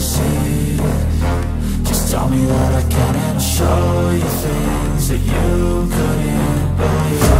disease Just tell me that I can and I'll show you things that you couldn't believe